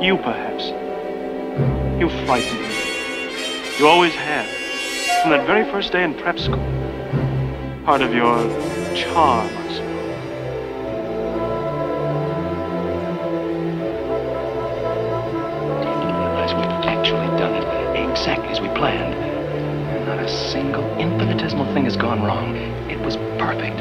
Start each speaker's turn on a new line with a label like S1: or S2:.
S1: You, perhaps. You frightened me. You always have. From that very first day in prep school. Part of your charm, I suppose.
S2: We've actually done it exactly as we planned? Not a single infinitesimal thing has gone wrong. It was perfect.